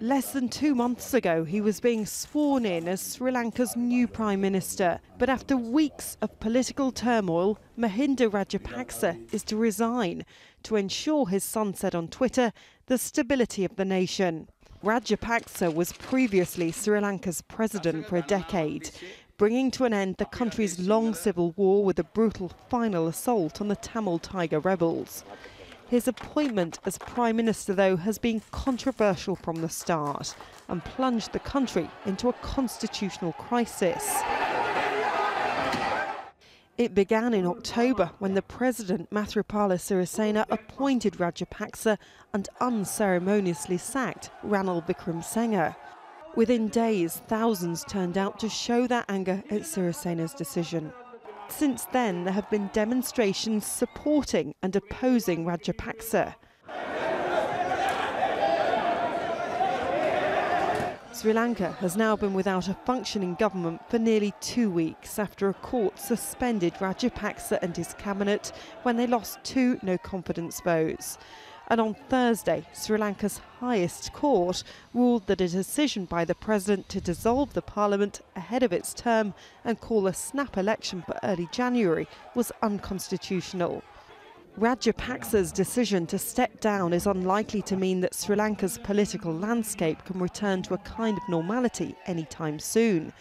Less than two months ago, he was being sworn in as Sri Lanka's new Prime Minister. But after weeks of political turmoil, Mahinda Rajapaksa is to resign to ensure his son said on Twitter the stability of the nation. Rajapaksa was previously Sri Lanka's president for a decade, bringing to an end the country's long civil war with a brutal final assault on the Tamil Tiger rebels. His appointment as Prime Minister, though, has been controversial from the start and plunged the country into a constitutional crisis. It began in October when the President Maithripala Sirisena appointed Rajapaksa and unceremoniously sacked Ranil Wickremesinghe. Within days, thousands turned out to show their anger at Sirisena's decision. Since then, there have been demonstrations supporting and opposing Rajapaksa. Sri Lanka has now been without a functioning government for nearly two weeks after a court suspended Rajapaksa and his cabinet when they lost two no confidence votes. And on Thursday, Sri Lanka's highest court ruled that a decision by the president to dissolve the parliament ahead of its term and call a snap election for early January was unconstitutional. Rajapaksa's decision to step down is unlikely to mean that Sri Lanka's political landscape can return to a kind of normality anytime soon.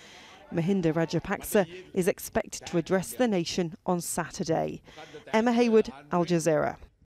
Mahinda Rajapaksa is expected to address the nation on Saturday. Emma Hayward, Al Jazeera.